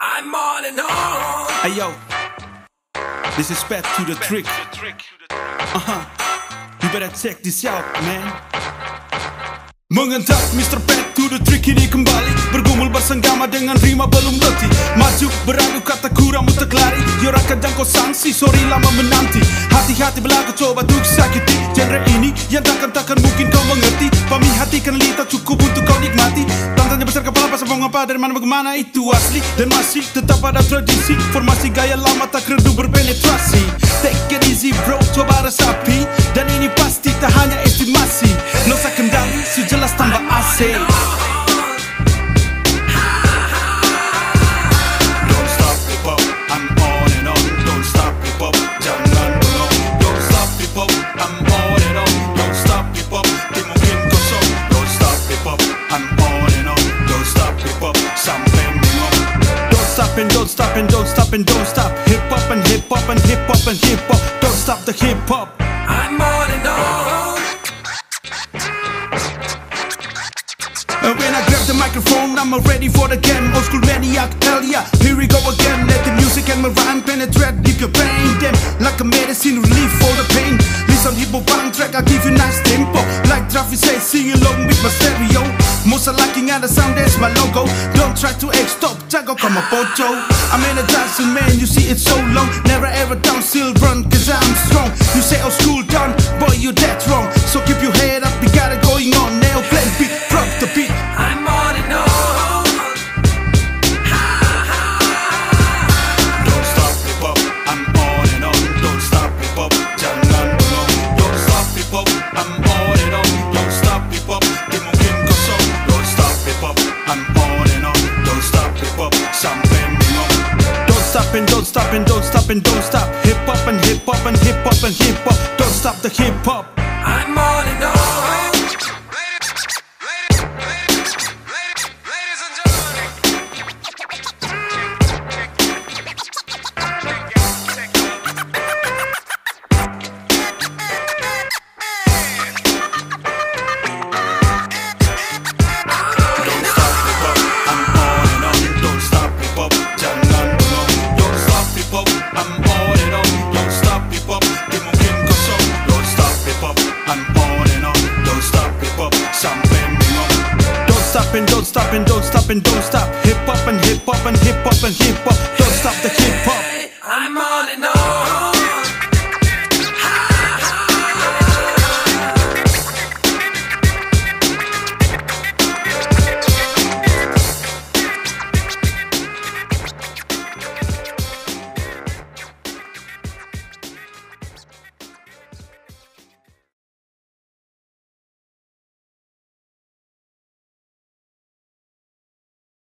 I'm on and on. Hey yo, this is back to the trick. Uh huh. You better check this out, man. Mengendak Mr. Pet to the trick ini kembali Bergumul bersenggama dengan rima belum letih Maju beradu kata kurang mutak lari Yora kadang kau sanksi, sorry lama menanti Hati-hati berlaku coba tuk sakiti Genre ini yang takkan-takkan mungkin kau mengerti Pami hati kan lita cukup untuk kau nikmati ngapa dari mana bagaimana itu asli Dan masih tetap ada tradisi. Formasi gaya lama tak redu berpenetrasi. Take it easy bro, coba resapi. Dan ini pasti tak hanya estimasi. Nosa kendali, sejelas tambah asik and don't stop and don't stop and don't stop. Hip hop and hip hop and hip hop and hip hop. Don't stop the hip hop. I'm on and on. And when I grab the microphone, I'm ready for the game. Old school maniac, hell yeah, here we go again. Let the music and my rhyme penetrate deep your brain. Them like a medicine relief for the pain. Listen hip hop bang track, I give you nice tempo. Like Travis says, sing along with my stereo. At the sound, that's my logo. Don't try to X stop, come a pocho. I'm energizing man, you see it's so long. Never ever down, still run, cause I'm strong. You say old school done, boy, you that wrong. And don't stop and don't stop and don't stop. Hip hop and hip hop and hip hop and hip hop. Don't stop the hip hop. I'm I'm on. Don't stop hip hop, sampai bengong. Don't stop and don't stop and don't stop and don't stop. Hip hop and hip hop and hip hop and hip hop. Don't stop the hip hop. I'm on and on.